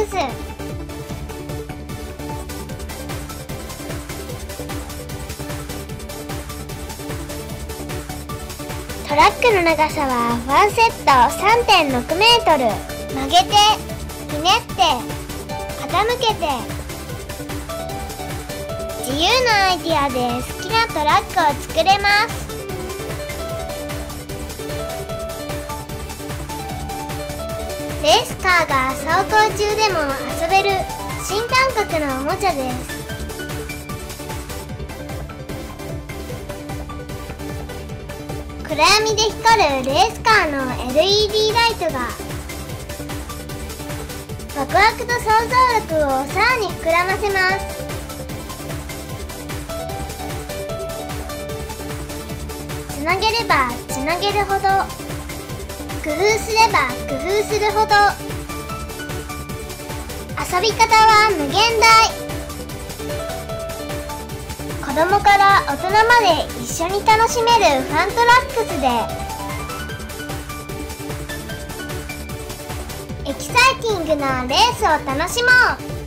クストラックの長さは1セット3.6メートル。曲げてひねって傾けて。自由なアイディアで好きなトラックを作れます。レースカーが走行中でも遊べる。新感覚のおもちゃです暗闇で光るレースカーの LED ライトがワクワクと想像力をさらに膨らませますつなげればつなげるほど工夫すれば工夫するほど。遊び方は無限大。子供から大人まで一緒に楽しめるファントラックスでエキサイティングなレースを楽しもう。